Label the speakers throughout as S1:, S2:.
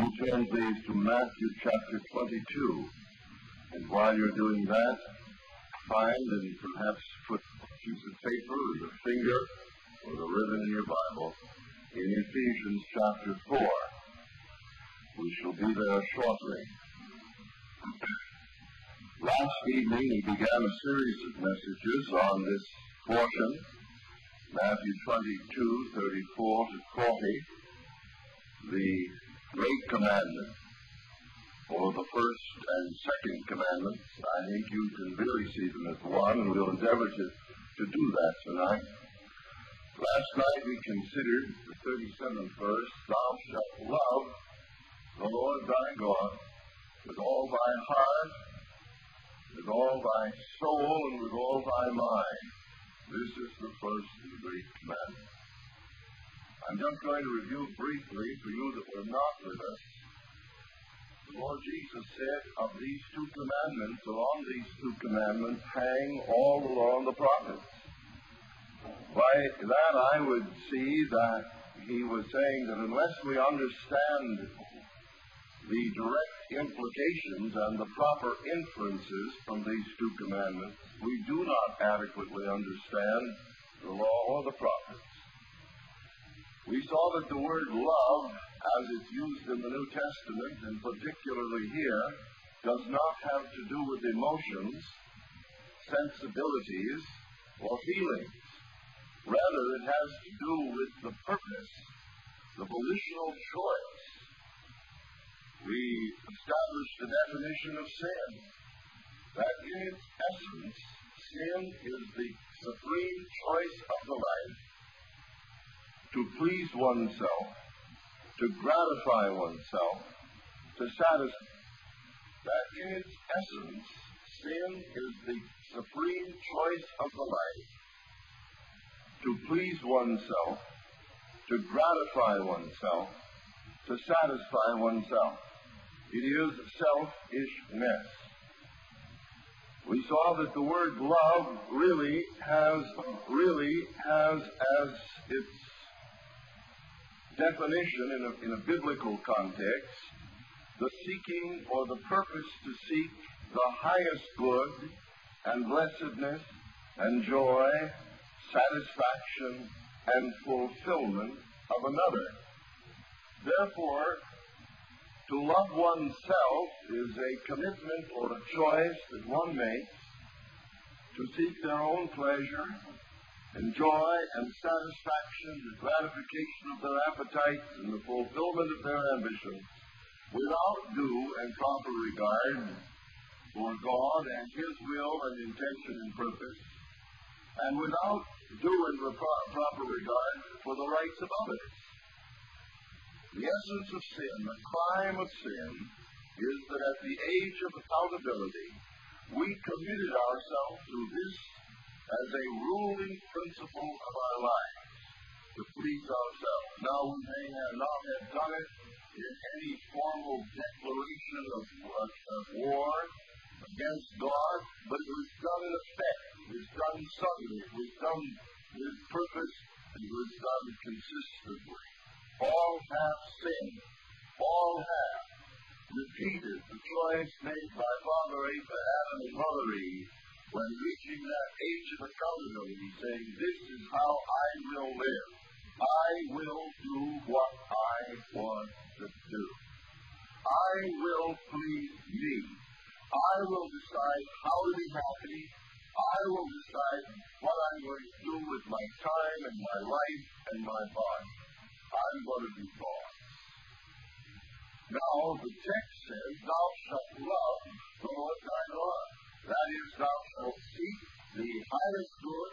S1: Turn please to Matthew chapter 22. And while you're doing that, find and perhaps put a piece of paper or your finger or the ribbon in your Bible in Ephesians chapter 4. We shall be there shortly. Last evening we began a series of messages on this portion, Matthew 22, 34 to 40, the Great Commandment, or the first and second commandments. I think you can really see them as one, and we'll endeavor to, to do that tonight. Last night we considered the 37th verse, Thou shalt love the Lord thy God with all thy heart, with all thy soul, and with all thy mind. This is the first and great commandment. I'm just going to review briefly for you that were not with us. The Lord Jesus said, Of these two commandments, along these two commandments hang all along the prophets. By that I would see that he was saying that unless we understand the direct implications and the proper inferences from these two commandments, we do not adequately understand the law or the prophets. We saw that the word love, as it's used in the New Testament, and particularly here, does not have to do with emotions, sensibilities, or feelings. Rather, it has to do with the purpose, the volitional choice. We established the definition of sin, that in its essence, sin is the supreme choice of the life to please oneself, to gratify oneself, to satisfy. That in its essence, sin is the supreme choice of the life to please oneself, to gratify oneself, to satisfy oneself. It is selfishness. We saw that the word love really has really has as its definition in a, in a biblical context the seeking or the purpose to seek the highest good and blessedness and joy satisfaction, and fulfillment of another. Therefore, to love oneself is a commitment or a choice that one makes to seek their own pleasure and joy and satisfaction, the gratification of their appetites, and the fulfillment of their ambitions without due and proper regard for God and His will and intention and purpose, and without due and proper regard for the rights of others. The essence of sin, the crime of sin, is that at the age of accountability, we committed ourselves to this as a ruling principle of our lives, to please ourselves. Now we may have not have done it in any formal declaration of, of, of war against God, but it was done in effect. It was done suddenly. It was done with purpose. And it was done consistently. All have sinned. All have repeated the choice made by Father Adam and Mother Eve when reaching that age of accountability, saying, This is how I will live. I will do what I want to do. I will please me. I will decide how to be happy. I will decide what I'm going to do with my time and my life and my body. I'm going to be boss. Now, the text says, Thou shalt love the Lord thy God. That is, thou shalt seek the highest good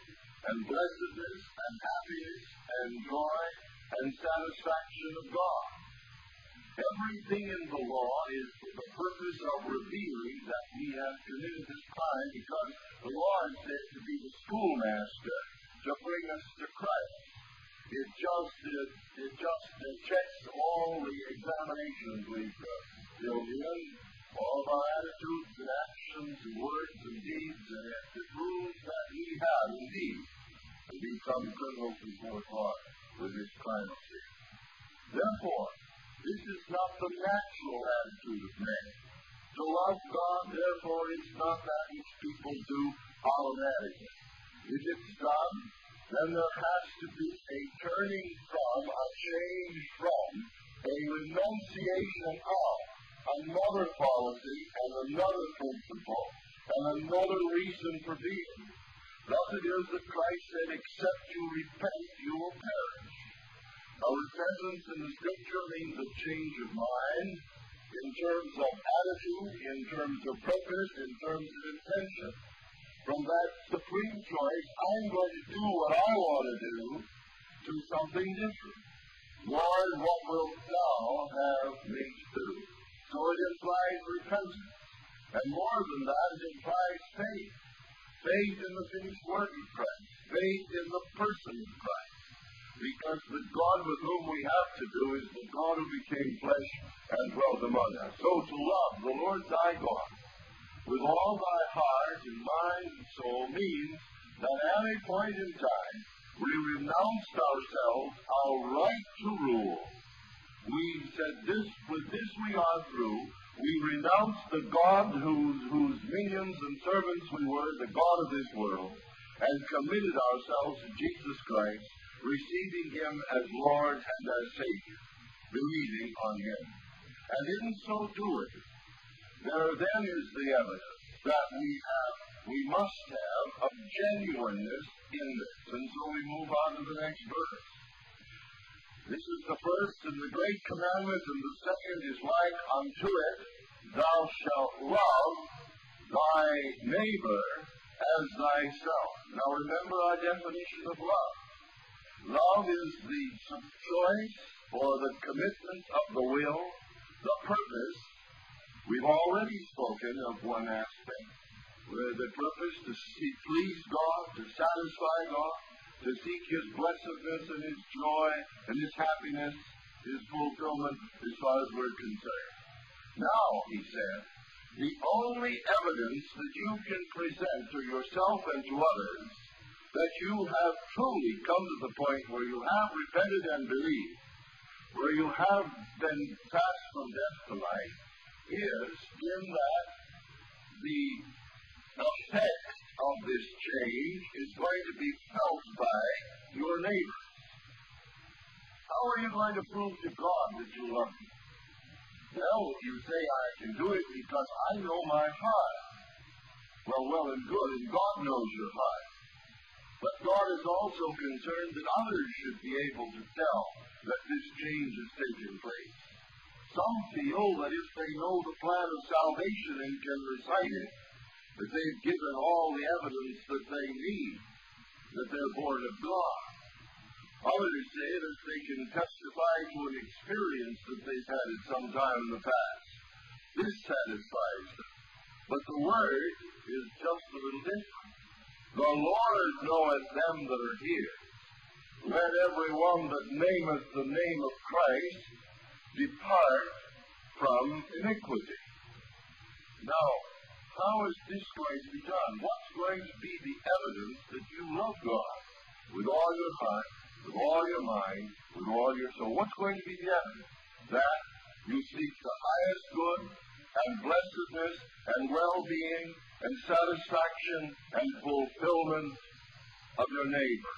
S1: and blessedness and happiness and joy and satisfaction of God. Everything in the law is for the purpose of revealing that we have committed this crime because the law is said to be the schoolmaster to bring us thy heart and mind and soul means that at a point in time we renounced ourselves our right to rule. We said this with this we are through. We renounced the God whose, whose minions and servants we were, the God of this world, and committed ourselves to Jesus Christ, receiving him as Lord and as Savior, believing on him. And in so doing, there then is the evidence that we have, we must have a genuineness in this. And so we move on to the next verse. This is the first and the great commandment, and the second is like unto it, Thou shalt love thy neighbor as thyself. Now remember our definition of love. Love is the choice or the commitment of the will, the purpose. We've already spoken of one aspect, where the purpose to see, please God, to satisfy God, to seek His blessedness and His joy and His happiness, His fulfillment as far as we're concerned. Now, he said, the only evidence that you can present to yourself and to others that you have truly come to the point where you have repented and believed, where you have been passed from death to life, is in that the effect of this change is going to be felt by your neighbor. How are you going to prove to God that you love Him? Well, you say, I can do it because I know my heart. Well, well and good, and God knows your heart. But God is also concerned that others should be able to tell that this change has taken place. Some feel that if they know the plan of salvation and can recite it, that they've given all the evidence that they need, that they're born of God. Others say that they can testify to an experience that they've had at some time in the past. This satisfies them. But the word is just a little different. The Lord knoweth them that are here. Let every one that nameth the name of Christ depart from iniquity. Now, how is this going to be done? What's going to be the evidence that you love God with all your heart, with all your mind, with all your soul? What's going to be the evidence? That you seek the highest good and blessedness and well-being and satisfaction and fulfillment of your neighbor,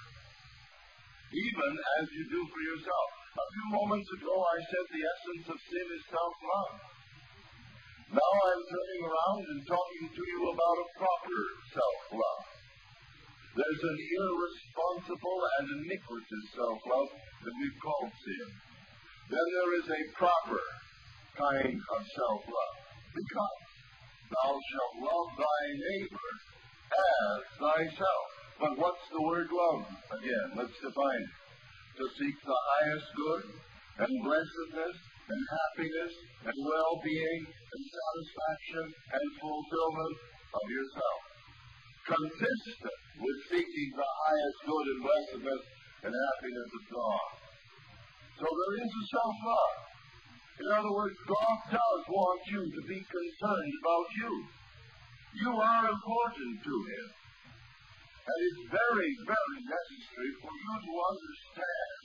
S1: even as you do for yourself. A few moments ago, I said the essence of sin is self-love. Now I'm turning around and talking to you about a proper self-love. There's an irresponsible and iniquitous self-love that we've called sin. Then there is a proper kind of self-love. Because thou shalt love thy neighbor as thyself. But what's the word love? Again, let's define it. To seek the highest good and blessedness and happiness and well-being and satisfaction and fulfillment of yourself. Consistent with seeking the highest good and blessedness and happiness of God. So there is a self-love. In other words, God does want you to be concerned about you. You are important to Him. And it's very, very necessary for you to understand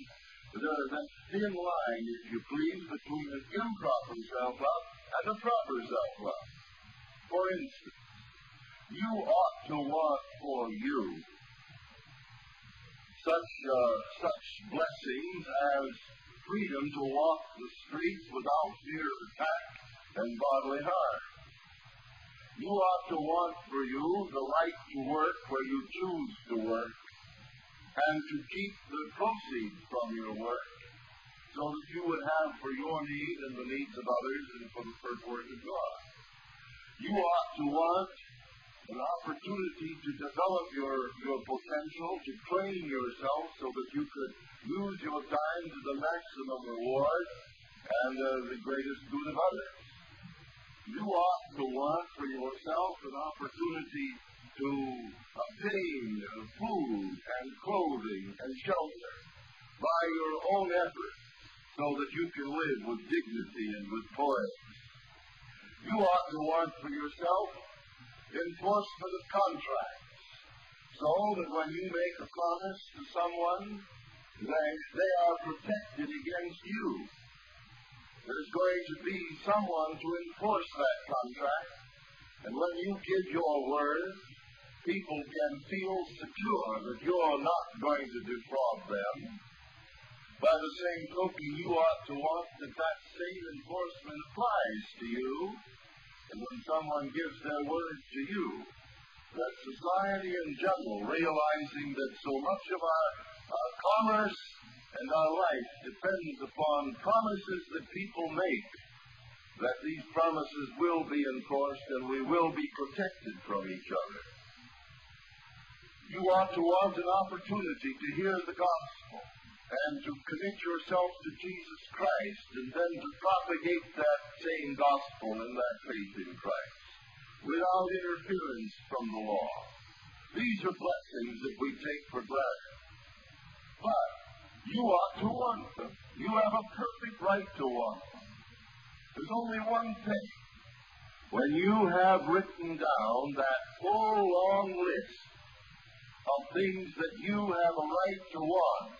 S1: that, that thin line, if you please, between an improper self-love and a proper self-love. For instance, you ought to want for you such uh, such blessings as freedom to walk the streets without fear of attack and bodily harm. You ought to want for you the right to work where you choose to work and to keep the proceeds from your work so that you would have for your need and the needs of others and for the first work of God. You ought to want an opportunity to develop your, your potential, to train yourself so that you could use your time to the maximum reward and uh, the greatest good of others. You ought to want for yourself an opportunity to obtain food and clothing and shelter by your own efforts so that you can live with dignity and with poise. You ought to want for yourself enforcement of contracts so that when you make a promise to someone, they, they are protected against you. There's going to be someone to enforce that contract, and when you give your word, people can feel secure that you're not going to defraud them. By the same token, you ought to want that that same enforcement applies to you. And when someone gives their word to you, that society in general, realizing that so much of our, our commerce and our life depends upon promises that people make, that these promises will be enforced and we will be protected from each other. You ought to want an opportunity to hear the gospel and to commit yourself to Jesus Christ and then to propagate that same gospel and that faith in Christ without interference from the law. These are blessings that we take for granted. You ought to want them. You have a perfect right to want them. There's only one thing. When you have written down that full long list of things that you have a right to want,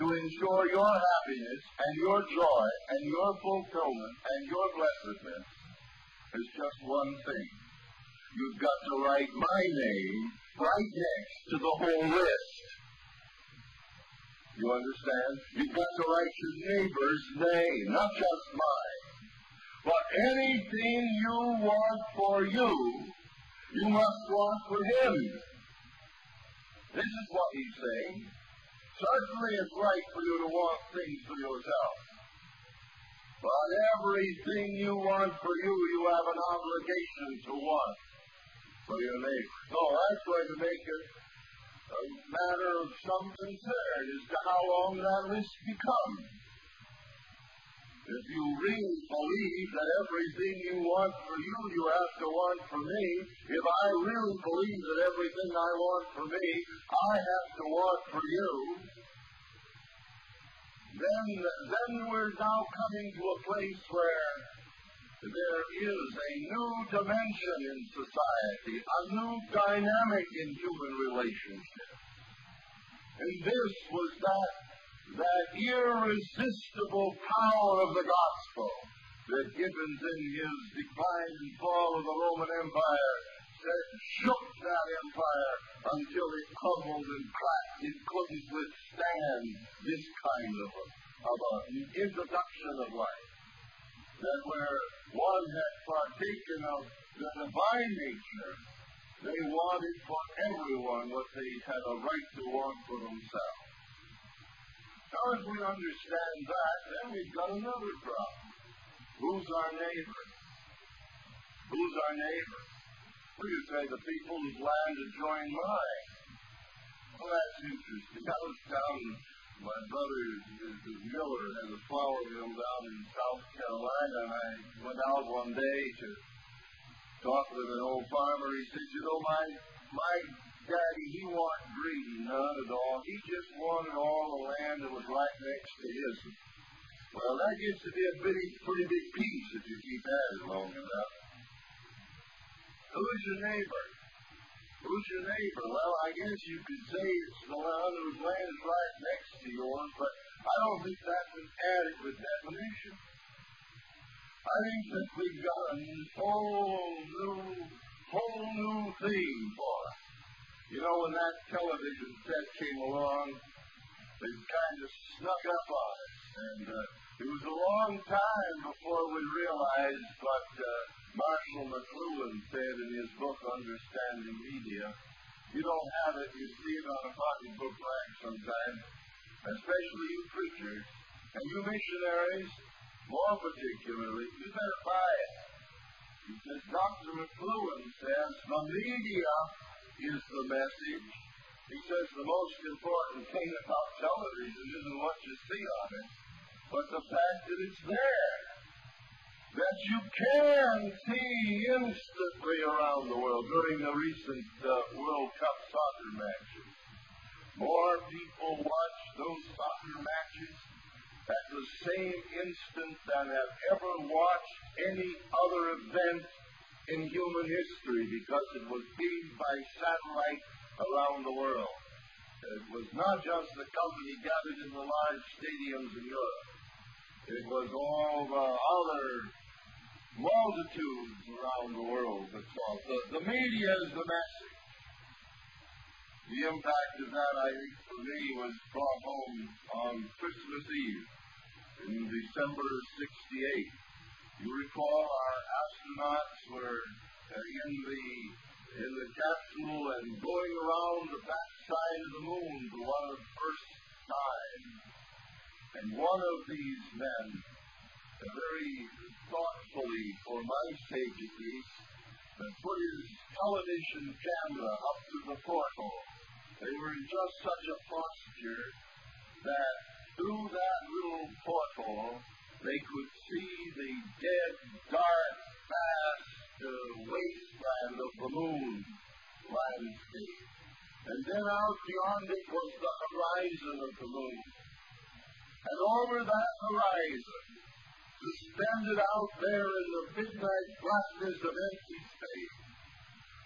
S1: to ensure your happiness and your joy and your fulfillment and your blessedness is just one thing. You've got to write my name right next to the whole list. You understand? You've got to write your neighbor's name, not just mine. But anything you want for you, you must want for him. This is what he's saying. Certainly it's right for you to want things for yourself. But everything you want for you, you have an obligation to want for your neighbor. So that's going to make it a matter of some concern as to how long that list becomes. If you really believe that everything you want for you, you have to want for me, if I really believe that everything I want for me, I have to want for you, then, then we're now coming to a place where there is a new dimension in society, a new dynamic in human relationships. And this was that that irresistible power of the gospel that Gibbons in his Decline and Fall of the Roman Empire said shook that empire until it crumbled and cracked. It couldn't withstand this kind of, a, of a, introduction of life. That where one had partaken of the divine nature, they wanted for everyone what they had a right to want for themselves. Now, as we understand that, then we've got another problem. Who's our neighbor? Who's our neighbor? Well, you say the people whose land adjoin mine. Well, that's interesting. I was down, my brother is, is Miller, has a flour mill down in South Carolina, and I went out one day to talk with an old farmer. He said, you know, my, my daddy, he wasn't greedy, none at all. He just wanted all the land that was right next to his. Well, that gets to be a pretty, pretty big piece if you keep at it long enough. Who's your neighbor? Who's your neighbor? Well, I guess you could say it's the one whose land is right next to yours, but I don't think that's an adequate definition. I think that we've got a whole new, whole new theme for us. You know, when that television set came along, they kind of snuck up on us. And uh, it was a long time before we realized what uh, Marshall McLuhan said in his book, Understanding Media. You don't have it, you see it on a pocketbook rack sometimes, especially you preachers and you missionaries more particularly, you better buy it. He says, Dr. McLuhan says, the media is the message. He says the most important thing about television isn't what you see on it, but the fact that it's there. That you can see instantly around the world during the recent uh, World Cup soccer matches. More people watch those soccer matches at the same instant than have ever watched any other event in human history because it was beamed by satellite around the world. It was not just the company gathered in the large stadiums in Europe. It was all the other multitudes around the world that saw. The, the media is the message. The impact of that, I think, for me, was brought home on Christmas Eve in December of 68. You recall our astronauts were in the in the capsule and going around the back side of the moon for one of the first time. And one of these men, very thoughtfully, for my sake at least, put his television camera up to the porthole. They were in just such a posture that through that little porthole, they could see the dead, dark, vast uh, wasteland of the moon landscape. And then out beyond it was the horizon of the moon. And over that horizon, suspended out there in the midnight blackness of empty space,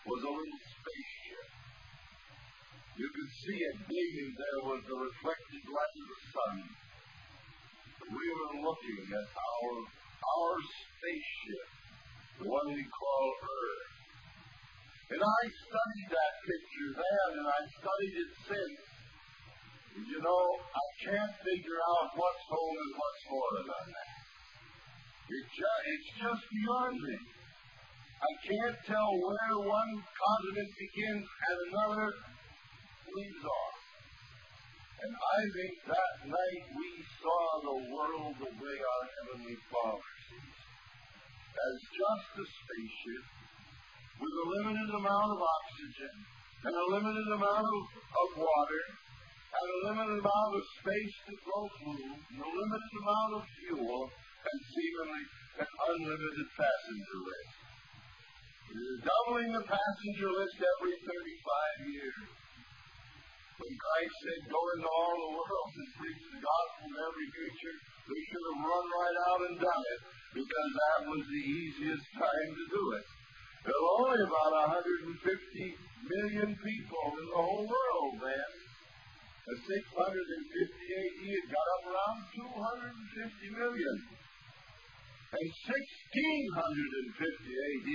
S1: was a little spaceship. You could see it gleaming there was the reflected light of the sun. We were looking at our our spaceship, the one we call Earth. And I studied that picture then, and I've studied it since. And you know, I can't figure out what's home and what's foreign on that. It ju- it's just beyond me. I can't tell where one continent begins and another leaves off. And I think that night we saw the world the way our Heavenly Father sees. As just a spaceship with a limited amount of oxygen and a limited amount of, of water and a limited amount of space to go through and a limited amount of fuel unlimited passenger list. Doubling the passenger list every 35 years. When Christ said, Go into all the world and preach the gospel to every creature, they should have run right out and done it because that was the easiest time to do it. There were only about 150 million people in the whole world then. At 650 AD, it got up around 250 million. And 1650 AD,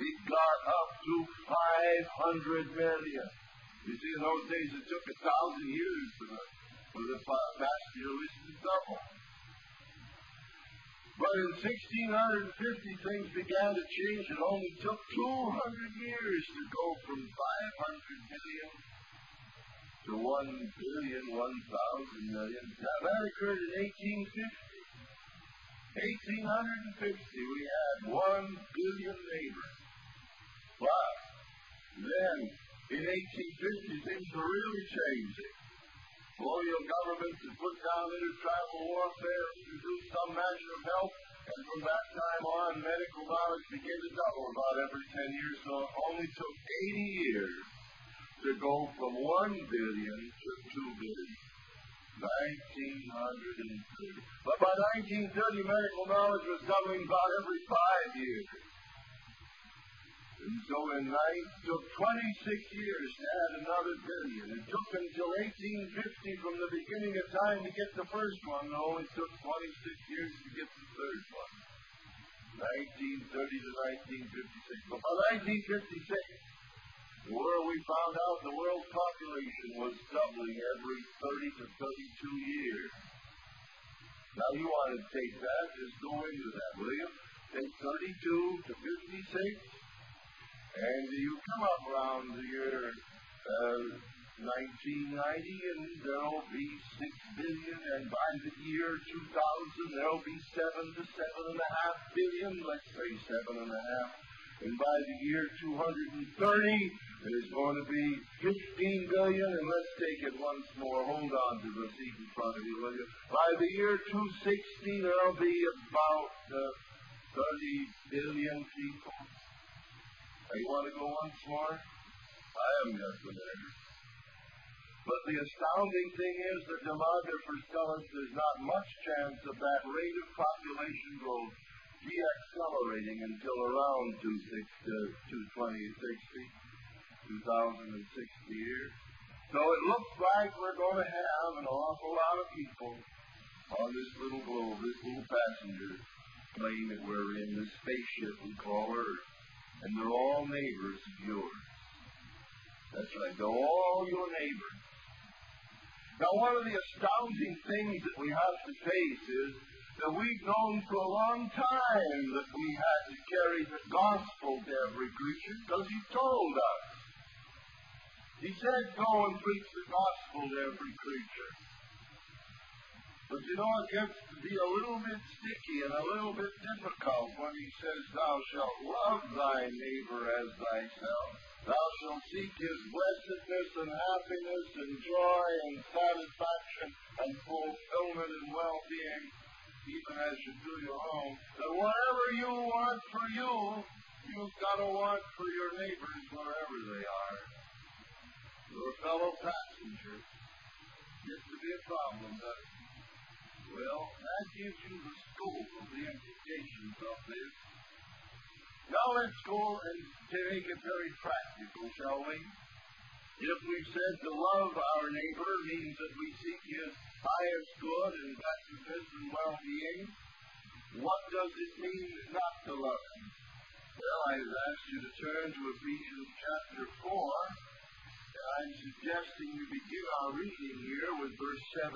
S1: it got up to 500 million. You see, in those days it took a thousand years for the, for the passenger list to double. But in 1650, things began to change. It only took 200 years to go from 500 million to 1 billion, 1,000 million. Now, that occurred in 1850. 1850, we had 1 billion neighbors. But then, in 1850, things were really changing. Colonial governments had put down intertribal warfare, introduced some measure of health, and from that time on, medical knowledge began to double about every 10 years, so it only took 80 years to go from 1 billion to 2 billion. 1930. But by 1930, medical knowledge was doubling about every five years. And so in nine, took 26 years to add another billion. It took until 1850 from the beginning of time to get the first one. It only took 26 years to get the third one. 1930 to 1956. But by 1956, world we found out the world population was doubling every 30 to 32 years. Now you want to take that, just go into that, will you? Take 32 to 56 and you come up around the year uh, 1990, and there'll be six billion, and by the year 2000, there'll be seven to seven and a half billion. Let's say seven and a half. And by the year 230, there's going to be 15 billion, and let's take it once more. Hold on to the seat in front of you, will you? By the year 260, there'll be about uh, 30 billion people. You want to go once more? I haven't got the there. But the astounding thing is that demographers tell us there's not much chance of that rate of population growth deaccelerating until around 2060, 2060 years. So it looks like we're going to have an awful lot of people on this little globe, this little passenger plane that we're in, this spaceship we call Earth and they're all neighbors of yours. That's right, they're all your neighbors. Now, one of the astounding things that we have to face is that we've known for a long time that we had to carry the gospel to every creature because He told us. He said, Go and preach the gospel to every creature. But you know, it gets to be a little bit sticky and a little bit difficult when he says, Thou shalt love thy neighbor as thyself. Thou shalt seek his blessedness and happiness and joy and satisfaction and fulfillment and well being, even as you do your own. That whatever you want for you, you've got to want for your neighbors wherever they are. Your fellow passenger gets to be a problem, it? Well, that gives you the scope of the implications of this. Now let's go and make it very practical, shall we? If we've said to love our neighbor means that we seek his highest good and blessedness and well-being, what does it mean not to love him? Well, I have asked you to turn to Ephesians chapter 4, and I'm suggesting we begin our reading here with verse 17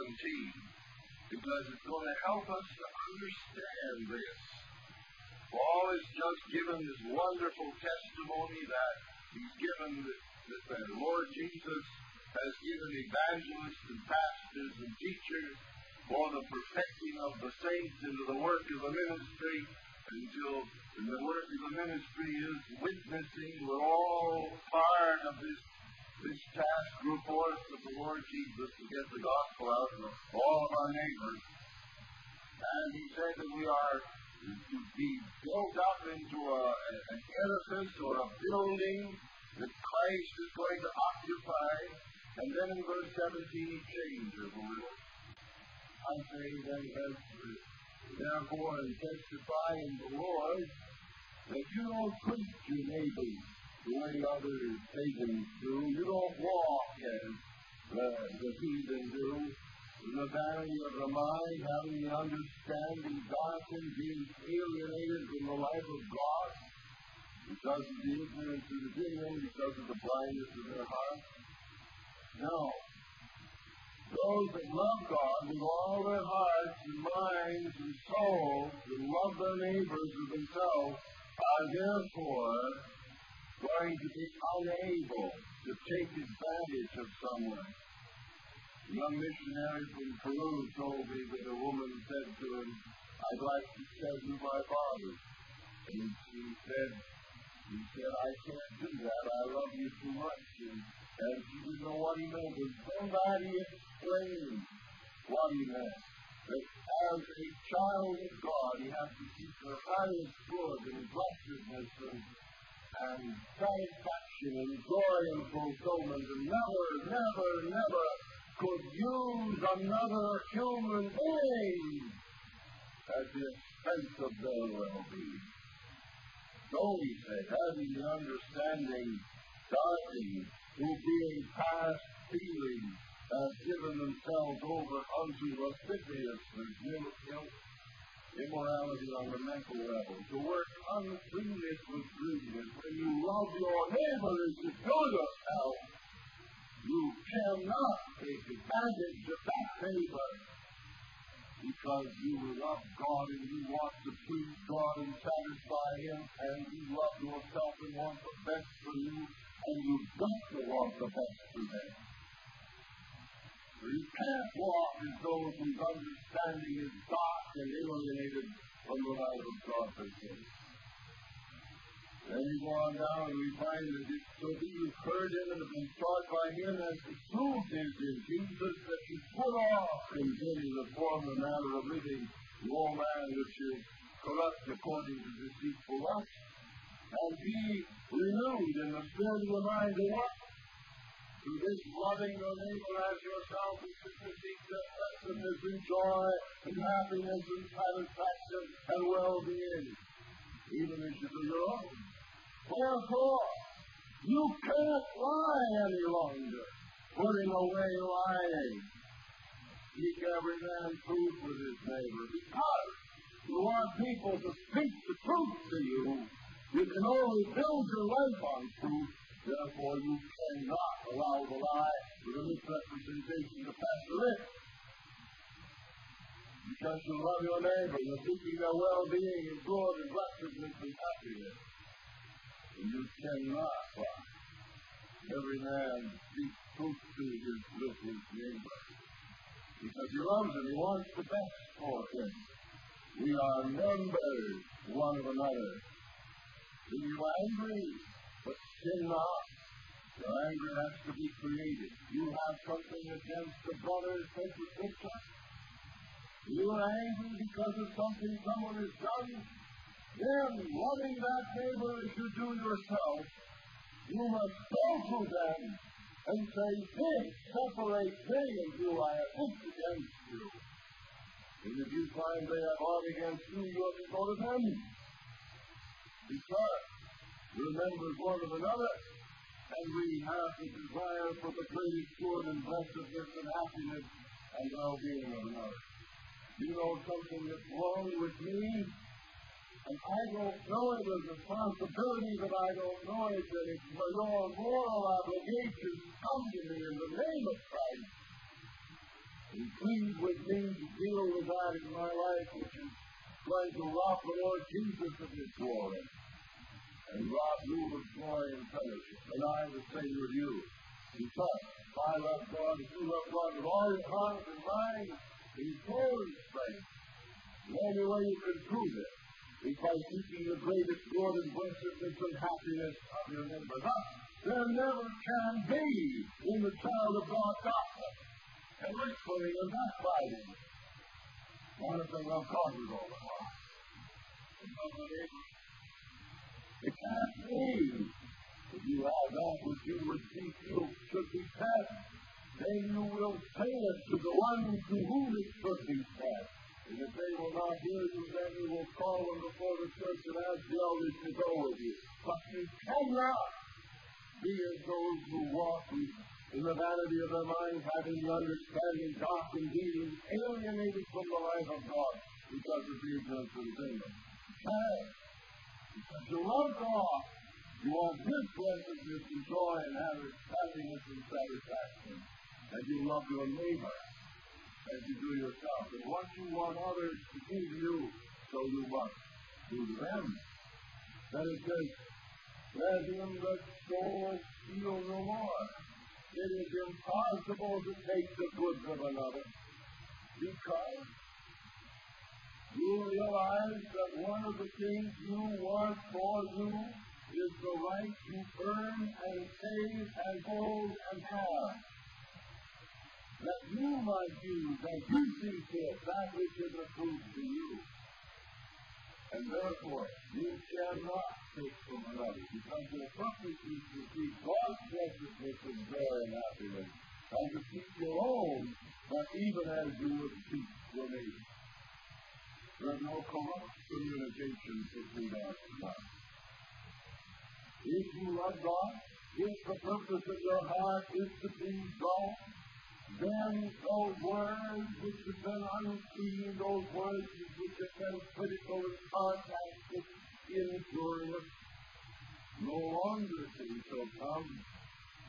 S1: because it's going to help us to understand this. Paul has just given this wonderful testimony that he's given that, that the Lord Jesus has given evangelists and pastors and teachers for the perfecting of the saints into the work of the ministry until the work of the ministry is witnessing. We're all part of this this task grew forth of the Lord Jesus to get the gospel out to all of our neighbors. And he said that we are to be built up into a, an edifice or a building that Christ is going to occupy. And then in verse 17 he changes a little. I say then therefore and testify in the Lord that you don't preach your neighbors the way other pagans do. You don't walk as the, the heathen do. In the vanity of the mind, having the understanding darkened, being alienated from the life of God because of the ignorance of the demon, because of the blindness of their heart. No. Those that love God with all their hearts and minds and souls and love their neighbors as themselves are therefore going to be unable to take advantage of someone. A young missionary from Peru told me that a woman said to him, I'd like to sell you my father. And he said, he said, I can't do that. I love you too much. And, and she didn't know what he meant. And somebody what? through this loving your neighbor as yourself is to seek the blessedness and joy and happiness and satisfaction and well-being, even as you do your own. Therefore, you can't lie any longer, putting away lying. Seek every man truth with his neighbor, because you want people to speak the truth to you. You can only build your life on truth Therefore, you cannot allow the lie with a misrepresentation to pass the lips. Because you love your neighbor, you're seeking their well-being and good and blessedness and happiness. And you cannot lie. Every man speaks truth to his his neighbor. Because he loves him, he wants the best for him. We are members one of another. Are you angry? But sin not. Your anger has to be created. You have something against the brother, it picture. You are angry because of something someone has done. Then, loving that neighbor as you do yourself, you must go to them and say, This separates me and you. I have this against you. And if you find they have aught against you, you have to go to them. Because we're one of another, and we have the desire for the greatest good and blessedness and happiness and well-being of another. You know something that's wrong with me, and I don't know it as a responsibility that I don't know it, that it's your moral obligation to come to me in the name of Christ. And please with me to deal with that in my life, which is going to rob the Lord Jesus of his glory and rob you of joy and fellowship. And I the same with you. In fact, I love God, and you love God with all your heart and mind, in soul and strength, the only way you can prove it is by seeking the greatest good and blessedness and happiness of your neighbor. Thus, there never can be in the child of God gospel and wrestling and backbiting. One of them will causes all the harm. It can't be. If you have that which you would you should be said, then you will say it to the one to whom it should be said. And if they will not hear you, then you will call them before the church and ask the elders to go with you. But you cannot be as those who walk in the vanity of their minds, having the understanding dark and being alienated from the life of God because of the ignorance of sin. Because you love God, you want His blessedness and joy and happiness and satisfaction. And you love your neighbor as you do yourself. And what you want others to to you, so you must do to them. Then it says, let him that stole steal no more. It is impossible to take the goods of another because you realize that one of the things you want for you is the right to earn and save and hold and have. That you might use as you see fit that which is approved to you. And therefore, you cannot take from another, because your purpose is to seek God's blessedness and joy and happiness, and to seek your own, but even as you would seek your neighbor. There's no corrupt communication between us and us. If you love God, if the purpose of your heart is to please God, then those words which have been unseen, those words which have been critical and sarcastic, injurious, no longer can so come,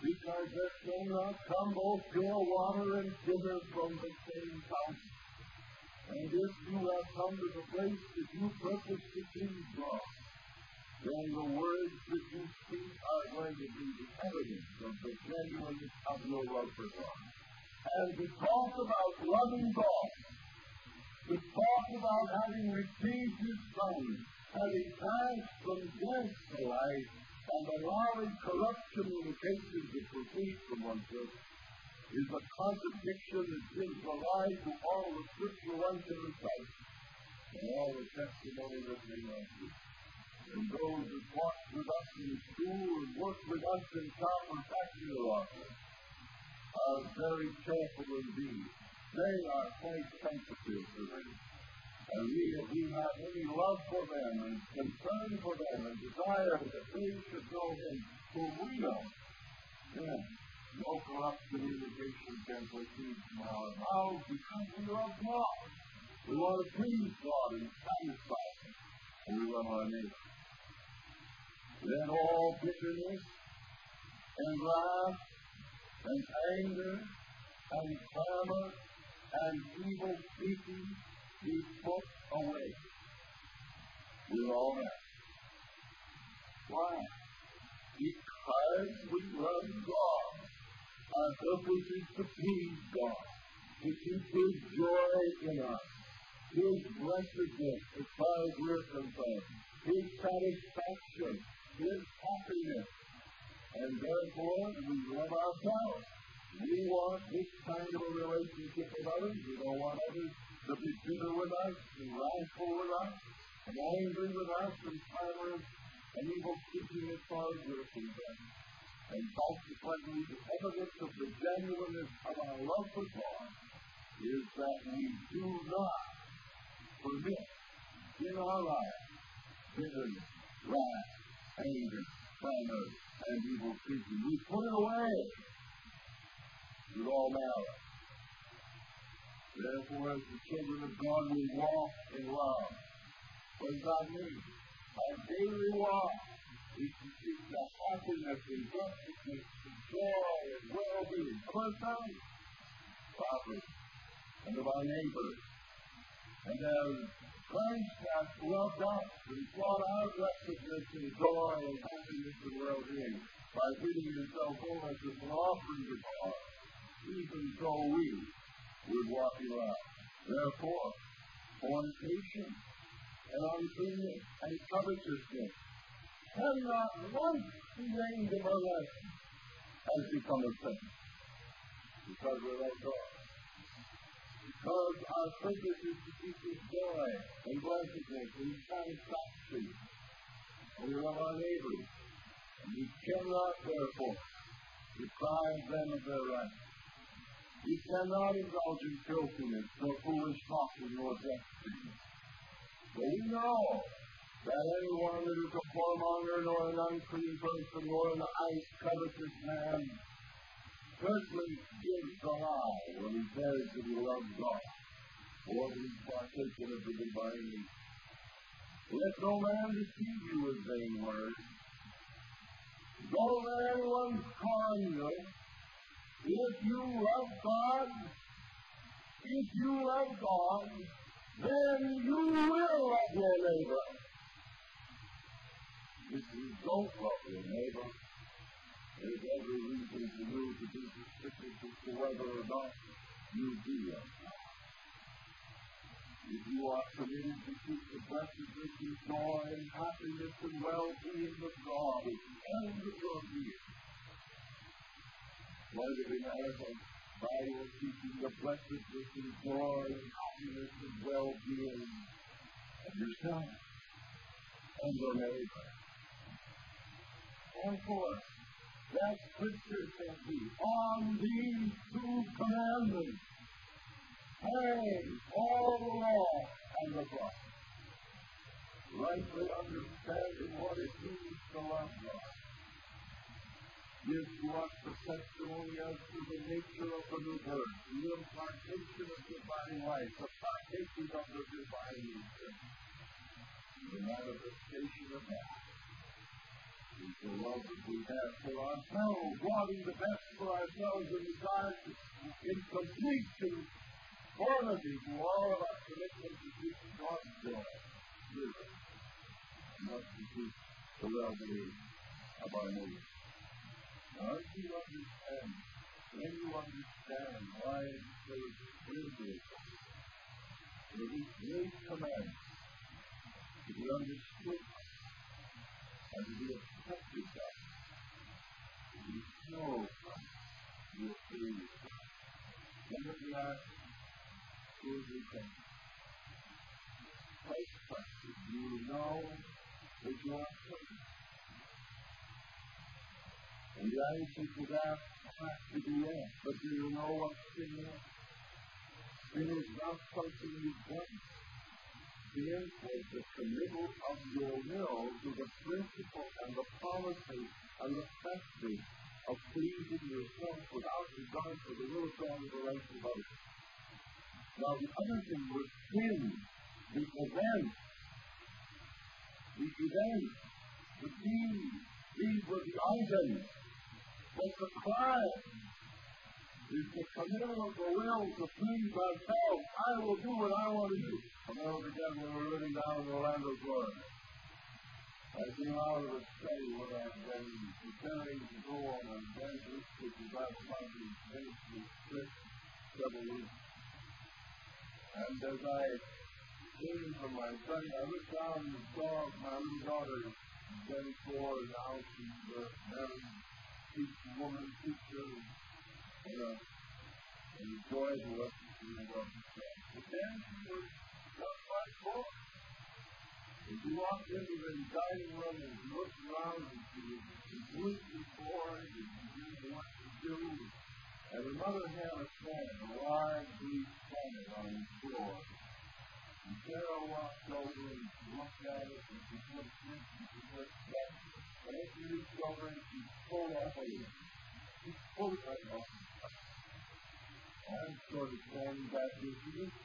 S1: because there not come both pure water and bitter from the same fountain. And if you have come to the place that you purpose to please God, then the words that you speak are going to be the evidence of the genuineness of your love for God. And to talk about loving God, to talk about having received His Son, having passed from death to life, and allowing corruption in the cases that proceed from oneself, is a contradiction that gives the lie to all the scripture scriptural unto sight and all the testimony that we have And those that walk with us in school and work with us in proper factory office are very careful indeed. They are quite sensitive to this. And we, if we have any love for them and concern for them and desire that they should know Him whom we know, then no corrupt communication can proceed from our mouths because we love God. We want to please God and satisfy Him. And we love our neighbor. Let all bitterness and wrath and anger and clamor and evil speaking be put away. We're all that. Why? Because we love God. Our purpose is to please God, to keep His joy in us, His blessedness as far as we're concerned, His satisfaction, His happiness. And therefore, we love ourselves. We want this kind of a relationship with others. We don't want others to be bitter with us, and wrathful with us, and angry with us, and clamorous, and evil speaking as far as we're concerned. And consequently, the evidence of the genuineness of our love for God is that we do not permit in our lives bitterness, wrath, anger, clamor, and evil speaking. We put it away with all malice. Therefore, as the children of God, we walk in love. What does that mean? Our daily walk to seek the happiness and joy and well-being ourselves, prophets, and of our neighbors. And as Christ has loved us and brought our blessedness and joy and happiness and well-being by giving himself over as an offering to God, even so we would walk you out. Therefore, fornication and uncleanness and covetousness cannot once be named in our life as become a sin. Because we love God. Because our purpose is to keep His joy and blessedness and satisfaction. We love our neighbors. And we cannot, therefore, deprive them of their rights. We cannot indulge in filthiness, nor foolish talking, nor blasphemy. But we know that anyone that is a whoremonger, nor an unclean person, nor an ice covetous man, certainly gives the lie when he says that he loves God, or that he's partaken of the divine nature. Let no man deceive you with vain words. Don't let anyone con you. If you love God, if you love God, then you will love your neighbor. If you don't love your neighbor, there's every reason for you to be suspicious as to whether or not you do love. If you are committed to keep the blessedness and joy and happiness and well-being of God at the end of your being, whether in heaven, your keeping the blessedness and joy and happiness and well-being of yourself and your neighbor. Therefore, that scripture says be on these two commandments hang all the law and the prophets, rightly understanding what it means to love God gives to us the testimony as to the nature of the new birth, the impartation of divine life, the partaking of the divine nature, the manifestation of that the love that we have for ourselves, wanting the best for ourselves and desire in complete conformity to all of our commitment to keep God's joy living, not to keep the well-being of our neighbor. Now, if you understand, when you understand why there is Israel, there is great command to be understood and to be accepted by, to be know from, to be free from. Then let me ask, who is the thing? First question, do you know that you are saved? And the answer to that has to be yes. But do you know what sin is? Sin is not something you've Sin is the committal of your will to the principle and the policy and the practice of pleasing yourself without regard for the will of God the rights of others. Now, the other thing was sin, the event, the event, the deed. These were the items. But the crime is the committal of the will to please ourselves. I will do what I want to do. And then again, when we're living down in the land of Florida. I came out of a study where I've been preparing to go on an evangelistic Bible ministry trip several weeks. And as I came from my study, I looked down and saw my little daughter, then four, now she's uh, married woman, teacher, and, uh, and the joy of what she was. But then she was just like four. As you walked into the dining room and looked around and she was bored and she didn't know what to do. And her mother had a fan, a large blue fan on the floor. And Sarah walked over and she looked at it and she put it and she it back. And then she reached over and she pulled off a pulled it right off. And of standing back there, she just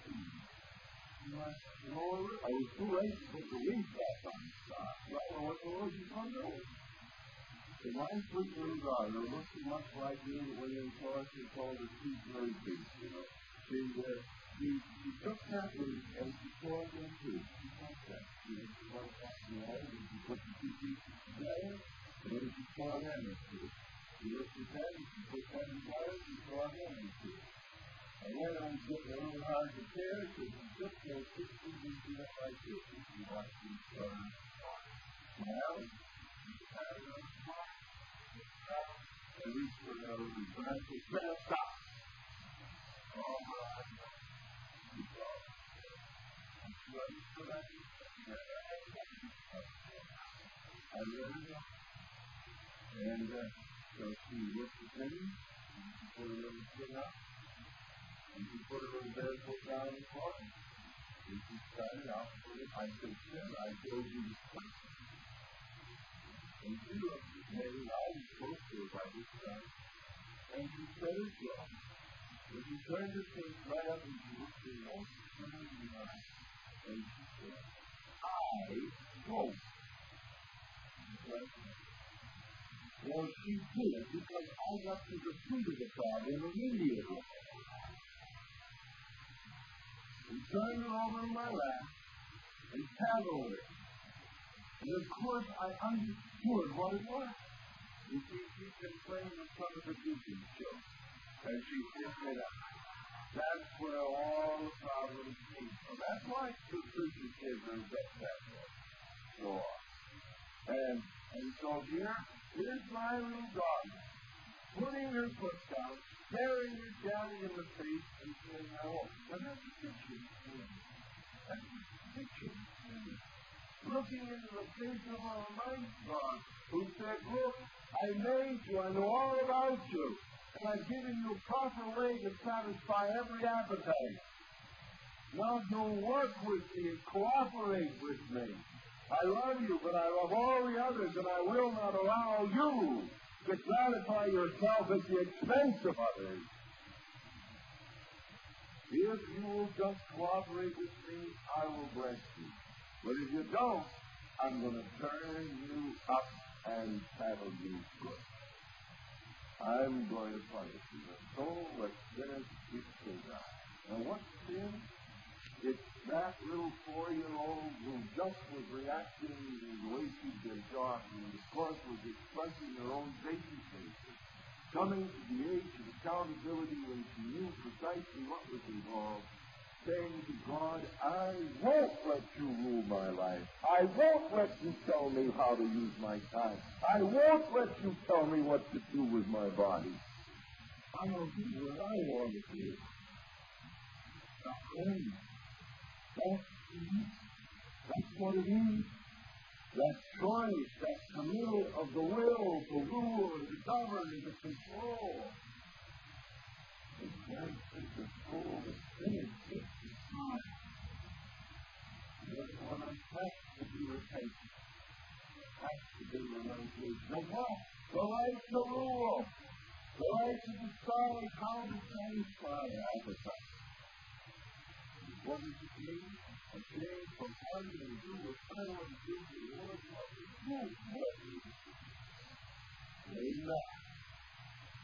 S1: Lord, I was too late to put the leaf back on the stock. I don't know what the Lord is going to do. So my sweet little daughter looked much like me when you saw her, she called her sweet bird beast, you know. She, uh, she, she took that leaf and she tore it in two. She took that. She it in the hole and she put the two pieces together and then she tore them e eu tivesse de eu o dia vai ter que tirar a história. um pouco não, de não, and she put a little thing up, and she put a little barefoot down in the floor. And she started out with it. I said, Sarah, I told you to stop. And she looked at me, and I was close to her by this time. And she said it well. And she turned her face right up and she looked at me, and she turned me around. And she said, I won't. Well, she did because I got to the root of the problem immediately. And turned her over in my lap and paddled it. And of course, I understood what it was. You see, she'd been playing in front of the deacon show, and she picked it up. That's where all the problems came from. That's why are just that way. So. And, and so here, here's my little daughter, putting her foot down, staring her daddy in the face, and saying, I won't. Now that's a picture. That's a picture. Looking into the face of Almighty God, who said, Look, I made you, I know all about you, and I've given you a proper way to satisfy every appetite. Now go work with me and cooperate with me. I love you, but I love all the others, and I will not allow you to gratify yourself at the expense of others. If you will just cooperate with me, I will bless you. But if you don't, I'm going to turn you up and saddle you good. I'm going to punish you. The soul that sinneth, it shall die. Now, what's sin? It's that little four-year-old who just was reacting the way she'd been and, of course, was expressing her own faces. Coming to the age of accountability when she knew precisely what was involved, saying to God, I won't let you rule my life. I won't let you tell me how to use my time. I won't let you tell me what to do with my body. I'll do what I want to do. That's what it is. That choice, that committal of the will to rule and to govern and to control. It's like the soul that sinners Therefore, I have to be repentant. Has to be of what? The right to rule. The right to decide how to satisfy appetite. What does it mean? A change from wandering through the silent through the Lord of the truth. What is it? In that,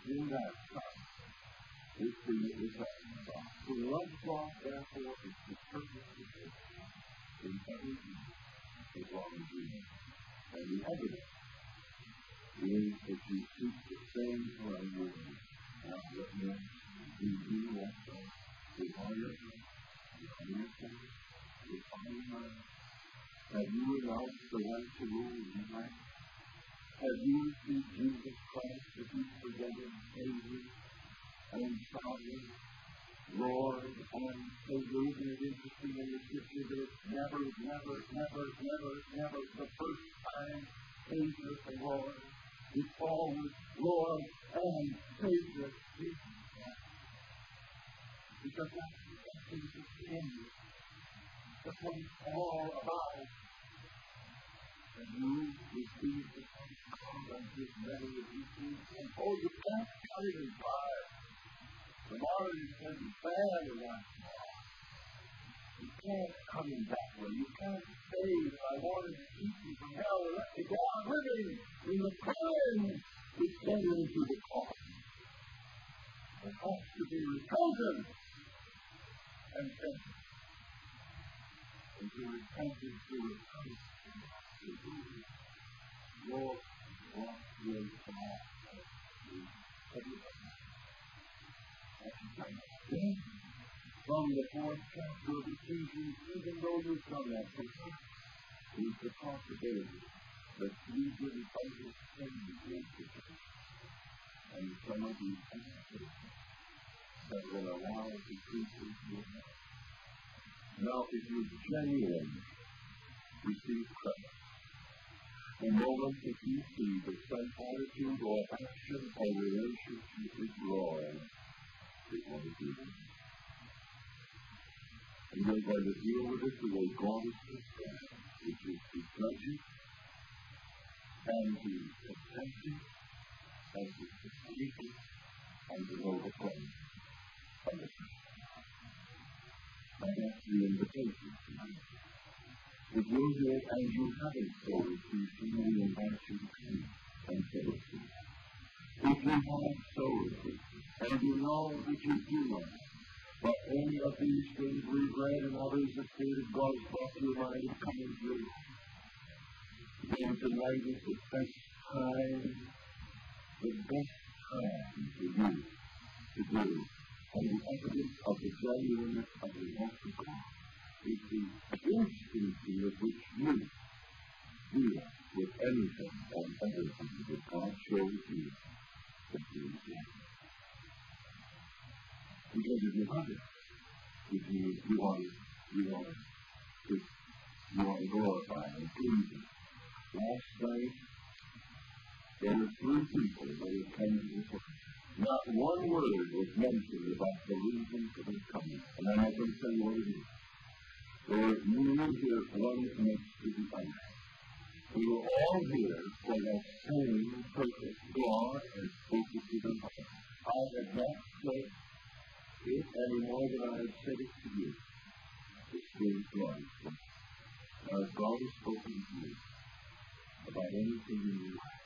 S1: in that time, is the result of God. To love God, therefore, is to purpose the in every as long as you know. And the evidence is that you seek the same language. Now, let me do you also with all your with your mind. Have you renounced the right to rule in life? Have you received Jesus Christ as forgiven Savior and Sovereign Lord and Savior. Isn't it interesting in the scripture that it's never, never, never, never, never the first time Savior Lord. It's always Lord and Savior Jesus Christ. Because that's Jesus in you. It's all about. And you receive the of God and His many as you see. And oh, you can't cut it in five. Tomorrow you can be bad or not. You can't come in that way. You can't say I wanted to keep you from hell and let me go on living in the time to get into the coffin. It has to be repentance and sentence. And to repentance, to repentance, to do Lord, what will God do? Everybody. From the fourth chapter of Ephesians, even though you've done that before, is the possibility that you didn't understand the institution and some of that will allow the truth to be Now, if you genuinely receive Christ, the moment that you see that some attitude or action or relationship is wrong, going to do this. And we're going to deal with it the way God is prescribed, which is to judge it and to it and to it and to overcome it the And that's the invitation tonight. If you're here and you haven't so received we invite you to come and. If you have so and you know that you do know but any of these things we've read and others that Spirit of brought to your mind. Then tonight is the best time, the best time for you to do. The evidence of the genuineness of the walk of God is the intimacy with which you deal with anything and everything that God shows you that you is because if you have it, if you, you to, you want to, you to glorify and please Him. Last night, there were three people that had come to house. Not one word was mentioned about the reason for their coming. And I'm not going to say what it is. There was neither here one next to the other. We were all here for that same purpose. God has spoken to them. I have not said it any more than I have said it to you. The Spirit God spoken. God has spoken to you about anything in your life,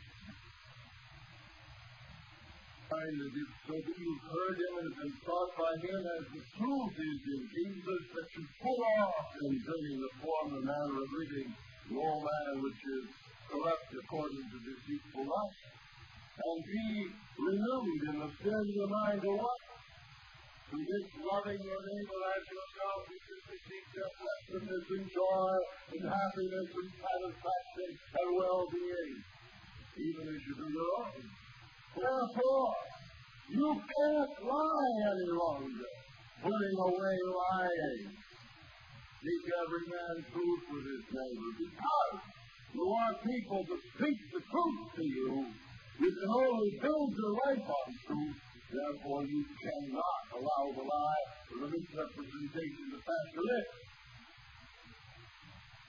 S2: Find that if so that you've heard him and been taught by him as the truth is in Jesus, that you put off concerning the form and manner of living the old man which is corrupt according to deceitful lust, and be renewed in the spirit of your mind to what? To this loving your neighbor as yourself, is to seek their blessedness and joy and happiness and satisfaction and well-being, even as you do your own. Therefore, you can't lie any longer, putting away lying. Seek every man truth with his neighbor, because you want people to speak the truth to you. You can only build your life on truth. Therefore, you cannot allow the lie or the misrepresentation to pass your lips.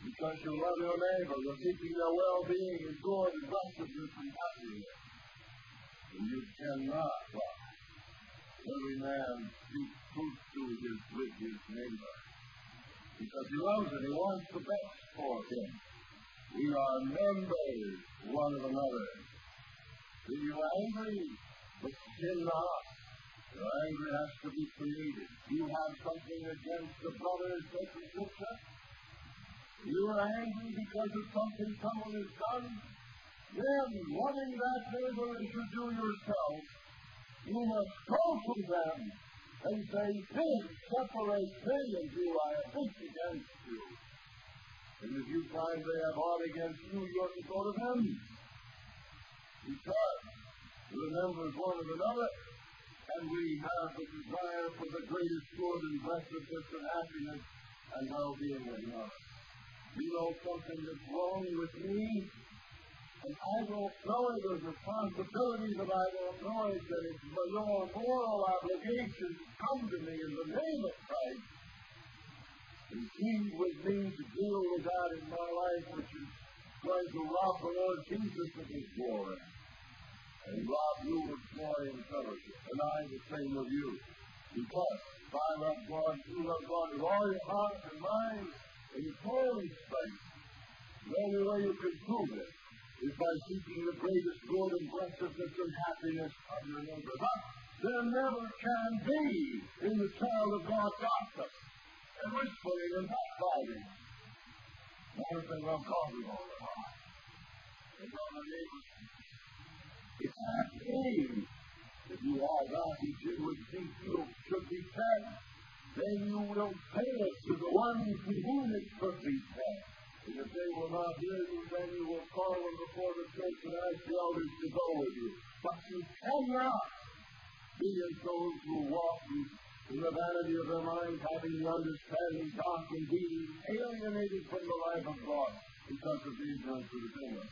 S2: Because you love your neighbor, you're seeking their well-being and good and blessedness and happiness. And you cannot lie. Every man speaks truth to his his neighbor. Because he loves him, he wants the best for him. We are members one of another. If you're angry, but sin not. Your anger has to be created. You have something against the brother, says the scripture. You are angry because of something someone has done. Then, loving that neighbor as you do yourself, you must go to them and say, This separates me and you. I have this against you. And if you find they have aught against you, you ought to go to them. Because we're members one of another, and we have the desire for the greatest good and blessedness and happiness and well-being in us. You know something that's wrong with me, and I don't know it. There's responsibility that I don't know it, that it's your moral obligation to come to me in the name of Christ and plead with me to deal with that in my life, which is going to rob the Lord Jesus of his glory and rob you of joy and fellowship. And I the same with you. Because I love God, you love God with all your heart and mind and soul and strength. The only way you can prove it is by seeking the greatest good and blessedness and happiness of your neighbor. But there never can be in the child of God gossip and whispering and backbiting. Not if they love God with all their heart. It's not pain that you are that you would think you should be fed. Then you will pay it to the one to whom it should be fed. And if they will not hear you, then you will call them before the church and ask the elders to go with you. But you cannot be as those who walk in the vanity of their minds, having the understanding dark and being alienated from the life of God because of the ignorance of the sinner.